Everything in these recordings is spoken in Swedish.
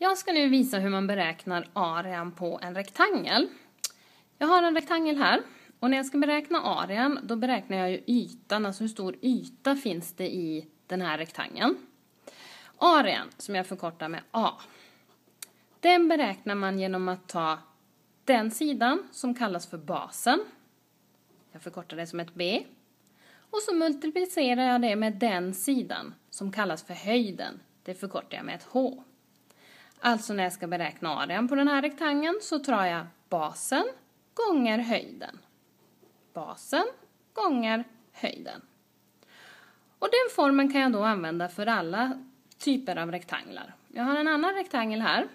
Jag ska nu visa hur man beräknar arean på en rektangel. Jag har en rektangel här och när jag ska beräkna arean då beräknar jag ju ytan, alltså hur stor yta finns det i den här rektangeln. Arean, som jag förkortar med A, den beräknar man genom att ta den sidan som kallas för basen. Jag förkortar det som ett B. Och så multiplicerar jag det med den sidan som kallas för höjden. Det förkortar jag med ett H. Alltså när jag ska beräkna arean på den här rektangeln så tar jag basen gånger höjden. Basen gånger höjden. Och den formen kan jag då använda för alla typer av rektanglar. Jag har en annan rektangel här.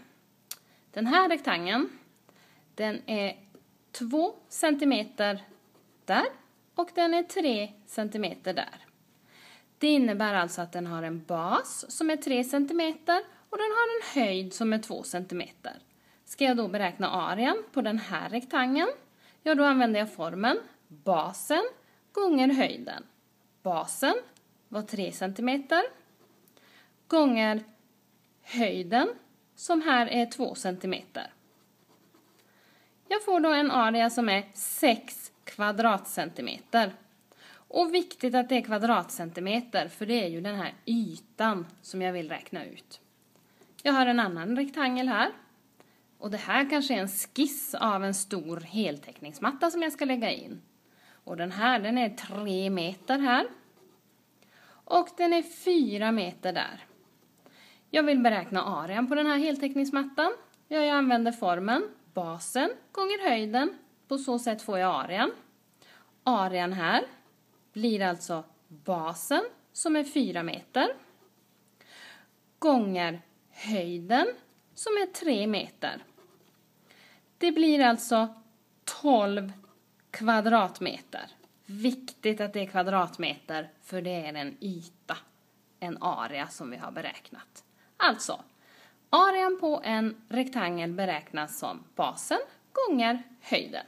Den här rektangeln, den är 2 centimeter där och den är 3 centimeter där. Det innebär alltså att den har en bas som är 3 centimeter och den har en höjd som är 2 cm. Ska jag då beräkna arean på den här rektangeln? Ja, då använder jag formen basen gånger höjden. Basen var 3 cm gånger höjden som här är 2 cm. Jag får då en area som är 6 kvadratcentimeter. Och viktigt att det är kvadratcentimeter för det är ju den här ytan som jag vill räkna ut. Jag har en annan rektangel här. Och det här kanske är en skiss av en stor heltäckningsmatta som jag ska lägga in. Och den här, den är tre meter här. Och den är fyra meter där. Jag vill beräkna arean på den här heltäckningsmattan. Jag använder formen basen gånger höjden. På så sätt får jag arean. Arean här blir alltså basen som är fyra meter gånger höjden som är 3 meter. Det blir alltså 12 kvadratmeter. Viktigt att det är kvadratmeter för det är en yta, en area som vi har beräknat. Alltså, arean på en rektangel beräknas som basen gånger höjden.